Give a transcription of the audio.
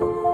you.